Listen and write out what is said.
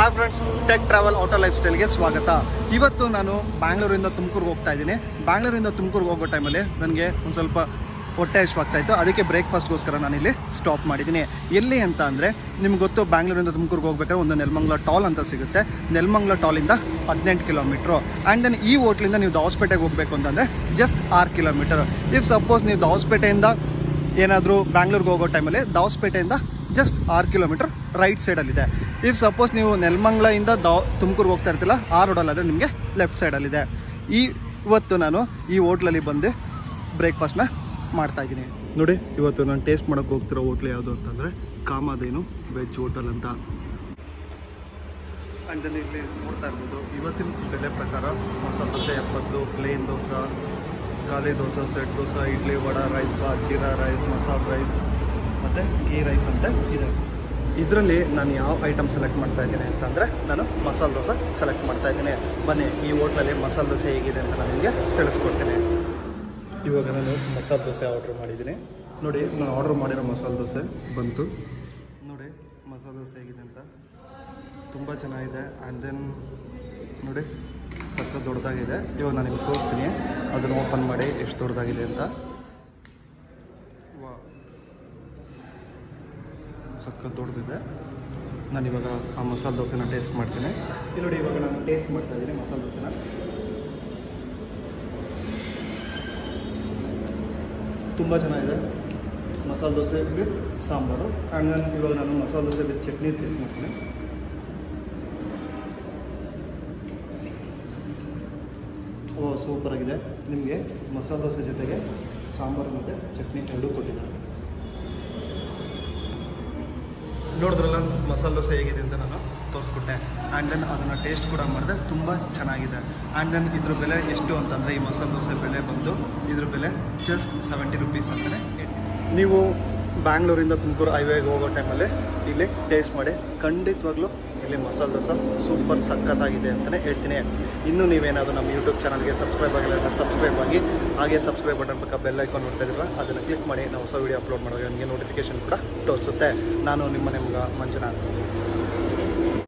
Hi friends tech travel auto life ಸ್ಟೈಲ್ಗೆ ಸ್ವಾಗತ. ಇವತ್ತು ನಾನು ಬ್ಯಾಂಗ್ಳೂರಿಂದ ತುಮಕೂರಿಗೆ ಹೋಗ್ತಾ ಇದ್ದೀನಿ. ಬ್ಯಾಂಗ್ಳೂರಿಂದ ತುಮಕೂರಿಗೆ ಹೋಗೋ ಟೈಮಲ್ಲಿ ನನಗೆ ಒಂದು ಸ್ವಲ್ಪ ಹೊಟ್ಟೆ ಹಶ್ವಾಗ್ತಾ ಇತ್ತು. ಅದಕ್ಕೆ ಬ್ರೇಕ್ಫಾಸ್ಟ್ಗೋಸ್ಕರ ನಾನಿಲ್ಲಿ ಸ್ಟಾಪ್ ಮಾಡಿದ್ದೀನಿ. ಎಲ್ಲಿ ಅಂತ ಅಂದರೆ, ನಿಮ್ಗೆ ಗೊತ್ತು ಬ್ಯಾಂಗ್ಳೂರಿಂದ ತುಮಕೂರಿಗೆ ಹೋಗ್ಬೇಕಾದ್ರೆ ಒಂದು ನೆಲಮಂಗ್ಲ ಟಾಲ್ ಅಂತ ಸಿಗುತ್ತೆ. ನೆಲಮಂಗ್ಲ ಟಾಲಿಂದ ಹದಿನೆಂಟು ಕಿಲೋಮೀಟ್ರು ಆ್ಯಂಡ್ ದೆನ್ ಈ ಹೋಟ್ಲಿಂದ ನೀವು ದಾವಸ್ಪೇಟೆಗೆ ಹೋಗಬೇಕು ಅಂತಂದರೆ ಜಸ್ಟ್ ಆರು ಕಿಲೋಮೀಟರ್ ಇಫ್ ಸಪೋಸ್ ನೀವು ದಾವಸ್ಪೇಟೆಯಿಂದ ಏನಾದರೂ ಬ್ಯಾಂಗ್ಳೂರಿಗೆ ಹೋಗೋ ಟೈಮಲ್ಲಿ ದಾವಸ್ಪೇಟೆಯಿಂದ ಜಸ್ಟ್ ಆರು ಕಿಲೋಮೀಟರ್ ರೈಟ್ ಸೈಡಲ್ಲಿದೆ ಇಫ್ ಸಪೋಸ್ ನೀವು ನೆಲಮಂಗ್ಲಿಂದ ದಾ ತುಮಕೂರ್ಗೆ ಹೋಗ್ತಾ ಇರ್ತಿಲ್ಲ ಆ ರೋಡಲ್ಲಾದರೆ ನಿಮಗೆ ಲೆಫ್ಟ್ ಸೈಡಲ್ಲಿದೆ ಈ ಇವತ್ತು ನಾನು ಈ ಹೋಟ್ಲಲ್ಲಿ ಬಂದು ಬ್ರೇಕ್ಫಾಸ್ಟ್ನ ಮಾಡ್ತಾ ಇದ್ದೀನಿ. ನೋಡಿ ಇವತ್ತು ನಾನು ಟೇಸ್ಟ್ ಮಾಡೋಕ್ಕೆ ಹೋಗ್ತಿರೋ ಹೋಟ್ಲ್ ಯಾವುದು ಅಂತಂದರೆ ಕಾಮಧೇನು ವೆಜ್ ಹೋಟೆಲ್ ಅಂತ. ಆ್ಯಂಡ್ ದೆನ್ ಇಲ್ಲಿ ನೋಡ್ತಾ ಇರ್ಬೋದು. ಇವತ್ತಿನ ಬೆಲೆ ಪ್ರಕಾರ ಮಸಾಲೆ ದೋಸೆ ಎಪ್ಪತ್ತು ಪ್ಲೇನ್ ದೋಸೆ ಖಾಲಿ dosa set dosa idli vada rice bath jeera rice masala rice ಮತ್ತು ಗೀ ರೈಸ್ ಅಂತ ಇದೆ. ಇದರಲ್ಲಿ ನಾನು ಯಾವ ಐಟಮ್ ಸೆಲೆಕ್ಟ್ ಮಾಡ್ತಾ ಇದ್ದೀನಿ ಅಂತಂದರೆ ನಾನು ಮಸಾಲೆ ದೋಸೆ ಸೆಲೆಕ್ಟ್ ಮಾಡ್ತಾ ಇದ್ದೀನಿ. ಬನ್ನಿ ಈ ಹೋಟ್ಲಲ್ಲಿ ಮಸಾಲೆ ದೋಸೆ ಹೇಗಿದೆ ಅಂತ ನಾನು ನಿಮಗೆ ತಿಳಿಸ್ಕೊಡ್ತೀನಿ. ಇವಾಗ ನಾನು ಮಸಾಲೆ ದೋಸೆ ಆರ್ಡ್ರ್ ಮಾಡಿದ್ದೀನಿ. ನೋಡಿ ನಾನು ಆರ್ಡ್ರ್ ಮಾಡಿರೋ ಮಸಾಲೆ ದೋಸೆ ಬಂತು. ನೋಡಿ ಮಸಾಲೆ ದೋಸೆ ಹೇಗಿದೆ ಅಂತ. ತುಂಬ ಚೆನ್ನಾಗಿದೆ. ಆ್ಯಂಡ್ ದೆನ್ ನೋಡಿ ಸಕ್ಕ ದೊಡ್ಡದಾಗಿದೆ. ಇವಾಗ ನಾನು ನಿಮಗೆ ತೋರಿಸ್ತೀನಿ. ಅದನ್ನು ಓಪನ್ ಮಾಡಿ ಎಷ್ಟು ದೊಡ್ಡದಾಗಿದೆ ಅಂತ. ವಾ ಸಕ್ಕ ದೊಡ್ಡದಿದೆ. ನಾನು ಇವಾಗ ಆ ಮಸಾಲೆ ದೋಸೆನ ಟೇಸ್ಟ್ ಮಾಡ್ತೀನಿ. ಇಲ್ಲಿ ನೋಡಿ ಇವಾಗ ನಾನು ಟೇಸ್ಟ್ ಮಾಡ್ತಾ ಇದ್ದೀನಿ ಮಸಾಲೆ ದೋಸೆನ. ತುಂಬ ಚೆನ್ನಾಗಿದೆ. ಮಸಾಲೆ ದೋಸೆ ವಿತ್ ಸಾಂಬಾರು. ಆ್ಯಂಡ್ ನಾನು ಇವಾಗ ನಾನು ಮಸಾಲೆ ದೋಸೆ ವಿತ್ ಚಟ್ನಿ ಟೇಸ್ಟ್ ಮಾಡ್ತೀನಿ. ಓ ಸೂಪರಾಗಿದೆ ನಿಮಗೆ ಮಸಾಲೆ ದೋಸೆ ಜೊತೆಗೆ ಸಾಂಬಾರು ಮತ್ತು ಚಟ್ನಿ ಎರಡೂ ಕೊಟ್ಟಿದ್ದಾರೆ. ನೋಡಿದ್ರಲ್ಲ, ಮಸಾಲೆ ದೋಸೆ ಹೇಗಿದೆ ಅಂತ ನಾನು ತೋರಿಸ್ಕೊಟ್ಟೆ. ಆ್ಯಂಡ್ ದೆನ್ ಅದನ್ನು ಟೇಸ್ಟ್ ಕೂಡ ಮಾಡಿದೆ, ತುಂಬ ಚೆನ್ನಾಗಿದೆ. ಆ್ಯಂಡ್ ದೆನ್ ಇದ್ರ ಬೆಲೆ ಎಷ್ಟು ಅಂತಂದರೆ, ಈ ಮಸಾಲೆ ದೋಸೆ ಬೆಲೆ ಬಂದು ಇದ್ರ ಬೆಲೆ ಜಸ್ಟ್ ಸೆವೆಂಟಿ ರುಪೀಸ್ ಅಂತಲೇ ನೀವು ಬ್ಯಾಂಗ್ಳೂರಿಂದ ತುಮಕೂರು ಹೈವೇಗೆ ಹೋಗೋ ಟೈಮಲ್ಲಿ ಇಲ್ಲಿ ಟೇಸ್ಟ್ ಮಾಡಿ, ಖಂಡಿತವಾಗ್ಲೂ ಇಲ್ಲಿ ಮಸಾಲೆ ದೋಸೆ ಸೂಪರ್ ಸಖತ್ತಾಗಿದೆ ಅಂತಲೇ ಹೇಳ್ತೀನಿ. ಇನ್ನೂ ನೀವೇನಾದರೂ ನಮ್ಮ ಯೂಟ್ಯೂಬ್ ಚಾನಲ್ಗೆ ಸಬ್ಸ್ಕ್ರೈಬ್ ಆಗಿಲ್ಲ ಸಬ್ಸ್ಕ್ರೈಬ್ ಆಗಿ, ಹಾಗೆ ಸಬ್ಸ್ಕ್ರೈಬ್ ಬಟನ್ ಪಕ್ಕ ಬೆಲ್ ಐಕಾನ್ ನೋಡ್ತಾ ಇದ್ದೀರ ಅದನ್ನು ಕ್ಲಿಕ್ ಮಾಡಿ, ನಾವು ಹೊಸ ವೀಡಿಯೋ ಅಪ್ಲೋಡ್ ಮಾಡುವಾಗ ನಿಮಗೆ ನೋಟಿಫಿಕೇಶನ್ ಕೂಡ ತೋರಿಸುತ್ತೆ. ನಾನು ನಿಮ್ಮ ಮನೆ ಮಗ ಮಂಜುನಾಥ್.